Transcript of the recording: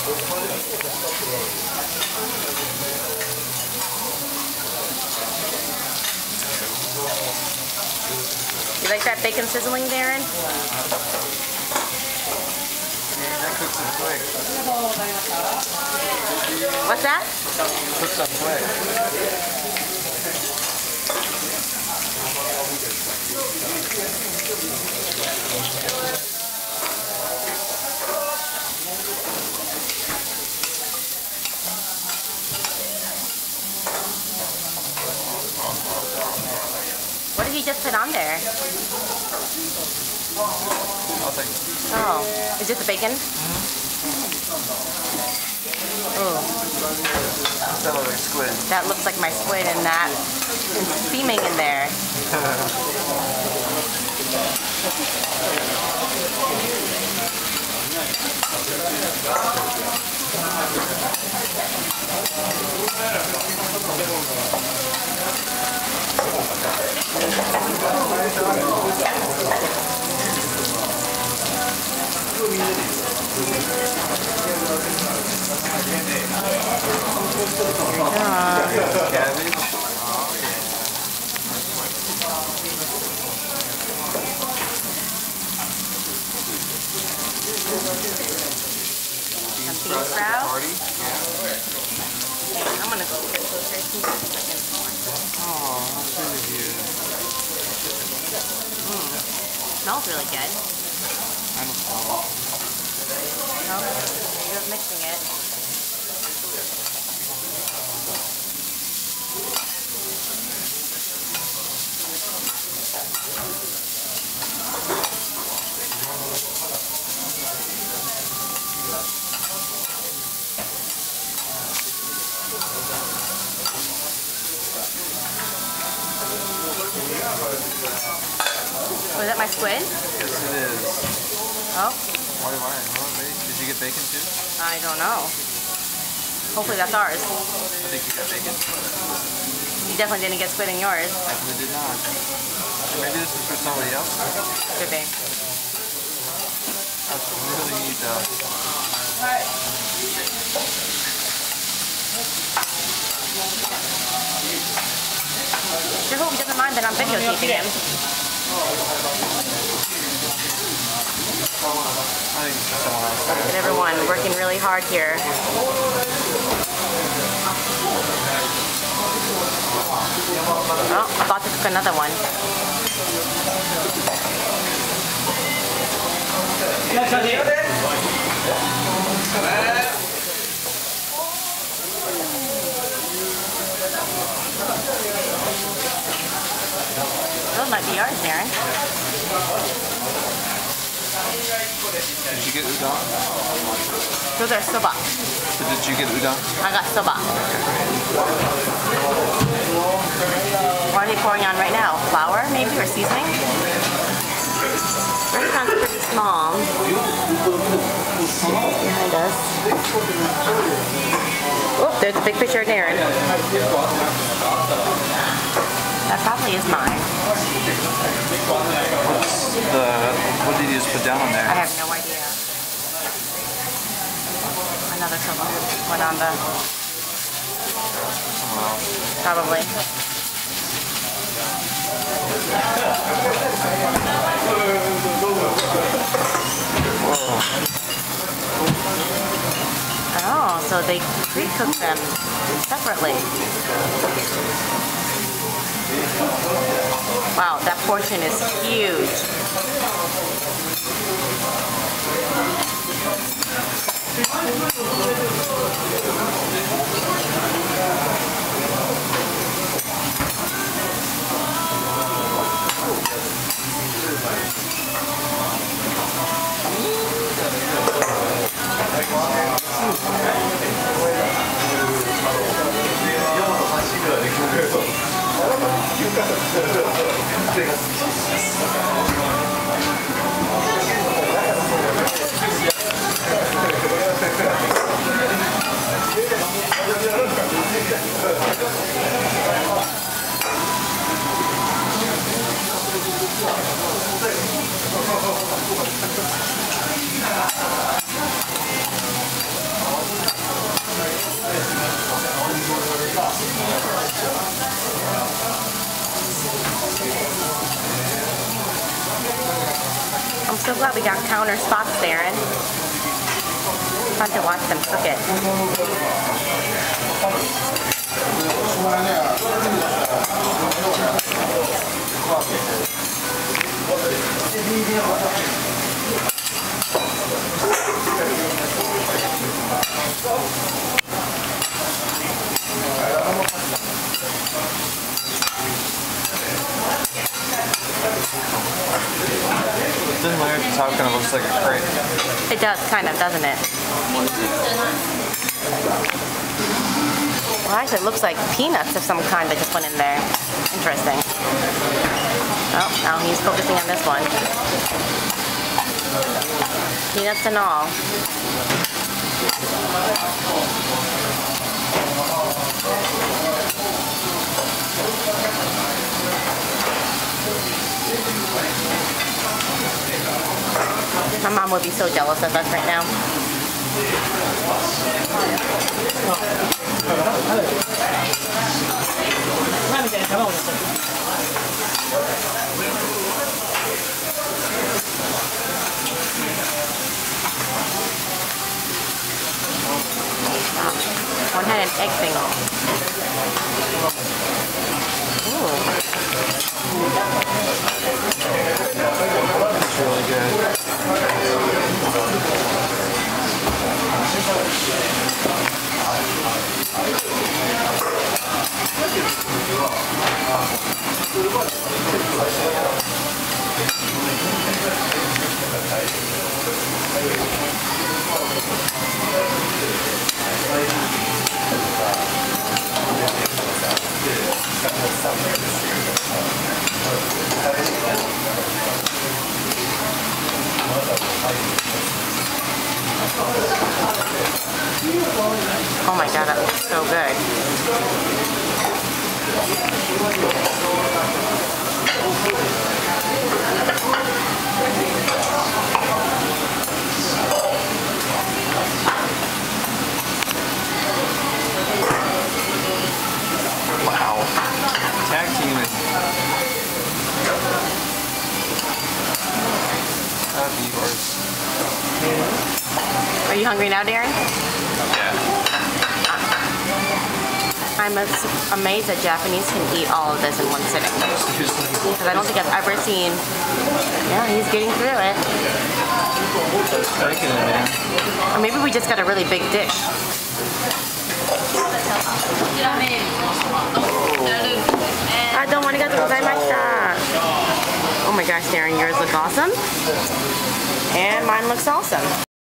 You like that bacon sizzling, Darren? What's that? Cooks up quick. What did he just put on there? Oh, is it the bacon? Oh, That looks like that looks like my squid and that is steaming in there. Uh, Cabbage. Oh, yeah. Some bean sprouts. Party. Yeah. I'm gonna go get closer to you a second. Oh, how sweet of you. Smells really good. I don't know. No, you're mixing it. Oh, Was that my squid? Yes, it is. Oh, Why, why? Did you get bacon too? I don't know. Hopefully that's ours. I think you got bacon. You definitely didn't get squid in yours. I definitely did not. Maybe this is for somebody else. Could be. That's really neat though. Hope he doesn't mind that I'm videotaping him. Look at everyone working really hard here. Oh, about to cook another one. Those might be yours, Darren. Did you get udon? Those are soba. So did you get udon? I got soba. What are they pouring on right now? Flour, maybe, or seasoning? Restaurant's pretty small. Behind us. Oh, there's a big picture of Darren. That probably is mine. The what did you just put down on there? I have no idea. Another soba. One on the, probably. Oh, so they pre-cook them separately. Wow, that portion is huge. The got counter spots, Darren. Fun to watch them cook it. Thin the top kind of looks like a crepe. It does, kind of, doesn't it? Well, actually, it looks like peanuts of some kind that just went in there. Interesting. Oh, now he's focusing on this one. Peanuts and all. My mom would be so jealous of us right now. One had an egg thing. Oh my god, that looks so good. Tag teaming. That'd be yours. Are you hungry now, Darren? Yeah. I'm amazed that Japanese can eat all of this in one sitting. Because I don't think I've ever seen. Yeah, he's getting through it. Breaking it, man. Or maybe we just got a really big dish. I don't want to get Oh my gosh, Darren, yours look awesome. And mine looks awesome.